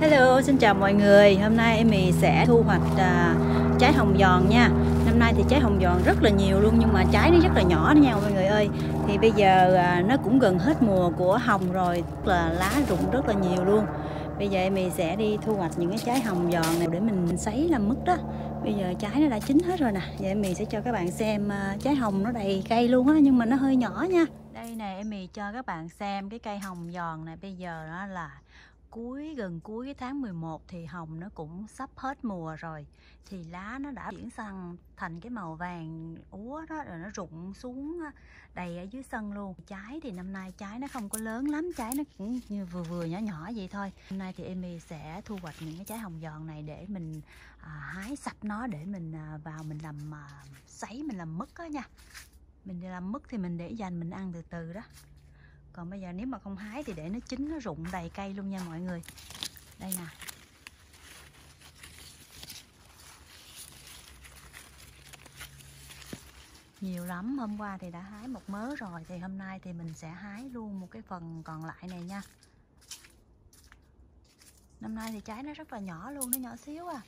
Hello, xin chào mọi người. Hôm nay em mì sẽ thu hoạch à, trái hồng giòn nha. Năm nay thì trái hồng giòn rất là nhiều luôn nhưng mà trái nó rất là nhỏ đó nha mọi người ơi. Thì bây giờ à, nó cũng gần hết mùa của hồng rồi, tức là lá rụng rất là nhiều luôn. Bây giờ em mì sẽ đi thu hoạch những cái trái hồng giòn này để mình sấy làm mứt đó. Bây giờ trái nó đã chín hết rồi nè. Vậy em mì sẽ cho các bạn xem à, trái hồng nó đầy cây luôn á nhưng mà nó hơi nhỏ nha nè em mì cho các bạn xem cái cây hồng giòn này. Bây giờ nó là cuối gần cuối cái tháng 11 thì hồng nó cũng sắp hết mùa rồi. Thì lá nó đã chuyển sang thành cái màu vàng úa đó rồi nó rụng xuống đầy ở dưới sân luôn. Trái thì năm nay trái nó không có lớn lắm trái nó cũng như vừa vừa nhỏ nhỏ vậy thôi. Hôm nay thì Emmy sẽ thu hoạch những cái trái hồng giòn này để mình à, hái sạch nó để mình à, vào mình làm à, sấy mình làm mứt đó nha mình làm mứt thì mình để dành, mình ăn từ từ đó. Còn bây giờ nếu mà không hái thì để nó chín, nó rụng đầy cây luôn nha mọi người. Đây nè. Nhiều lắm, hôm qua thì đã hái một mớ rồi, thì hôm nay thì mình sẽ hái luôn một cái phần còn lại này nha. Năm nay thì trái nó rất là nhỏ luôn, nó nhỏ xíu à.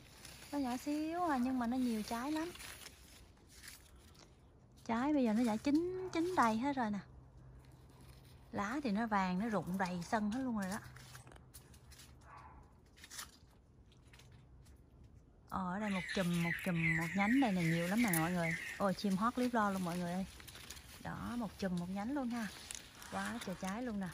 Nó nhỏ xíu à nhưng mà nó nhiều trái lắm trái bây giờ nó đã chín chín đầy hết rồi nè. Lá thì nó vàng nó rụng đầy sân hết luôn rồi đó. Ờ, ở đây một chùm một chùm một nhánh đây này nhiều lắm nè mọi người. Ôi chim hót liếp lo luôn mọi người ơi. Đó một chùm một nhánh luôn ha. Quá trời trái luôn nè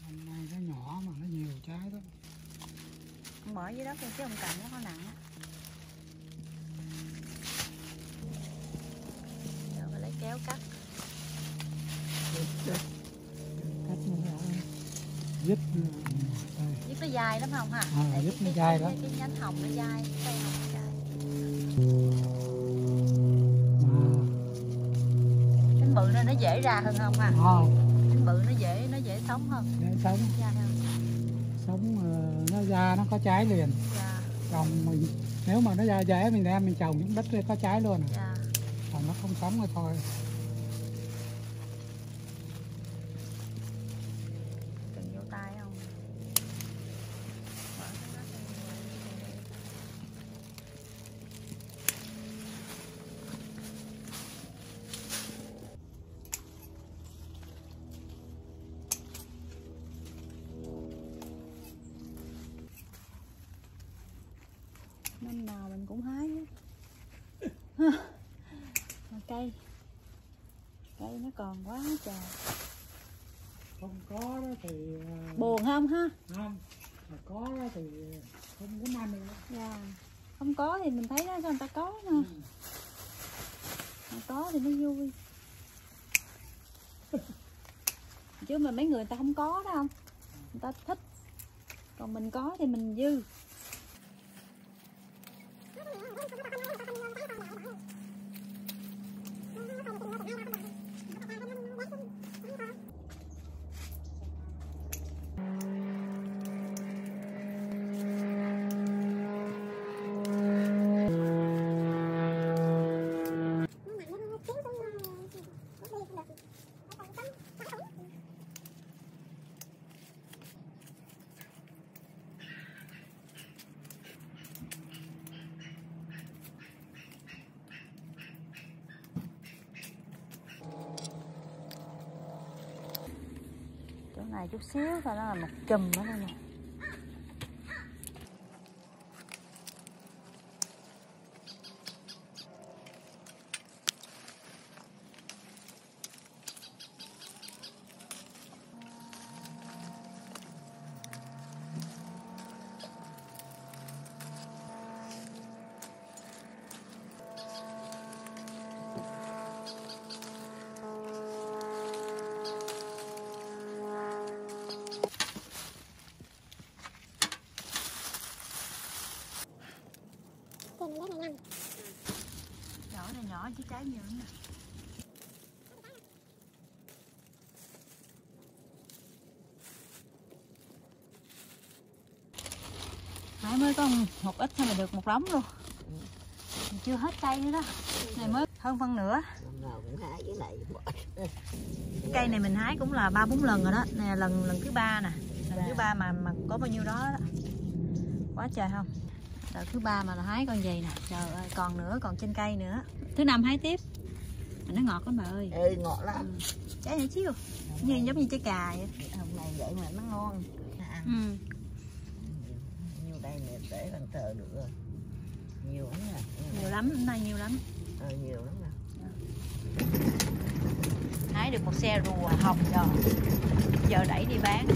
Năm nay nó nhỏ mà nó nhiều trái đó. Ông bỏ dưới đất đi chứ ông cầm nó có nặng á Rồi phải lấy kéo cắt Cắt nó đây. Giúp nó dài lắm không ha? À, giúp nó dai cái- lắm. Cái nhánh hồng nó dai, cây hồng nó dai Mà Cánh bự nên nó dễ ra hơn không ha? không, Cánh bự nó dễ nó dễ sống hơn để sống Dai hơn sống ờ, nó ra nó có trái liền. Dạ, Trồng mình nếu mà nó ra dễ mình đem mình trồng những đất có trái luôn. à. dạ Còn nó không sống rồi thôi. Năm nào mình cũng hái hết. Mà cây. Cây nó còn quá trời. Không có đó thì ờ, buồn không ha? Không. Mà có đó thì không có ăn được. dạ. Không có thì mình thấy đó sao người ta có nè mà có thì nó vui. Chứ mà mấy người, người ta không có đó không? Người ta thích. Còn mình có thì mình dư này chút xíu thôi nó là một chùm đó đây nè. Nhỏ này nhỏ chứ trái nhiều lắm nè. Nãy mới có một ít thôi mà được một đống luôn. Mình chưa hết cây nữa đó. Này mới hơn phân. Cái cây này mình hái cũng là ba bốn lần rồi đó. Là lần lần thứ ba nè. Lần thứ ba mà mà có bao nhiêu đó, đó. quá trời không đợt thứ ba mà là hái con gì nè trời ơi còn nữa còn trên cây nữa thứ năm hái tiếp mà nó ngọt lắm bà ơi Ê ngọt lắm. trái nhỏ xíu như giống như trái cà vậy Hôm nay vậy mà nó ngon. Nó ăn. ừ. Nhiều đây mẹ để bằng tờ được rồi. Nhiều lắm nè. nhiều lắm hôm nay nhiều lắm Ờ, nhiều lắm nè. hái được một xe rùa hồng rồi giờ đẩy đi bán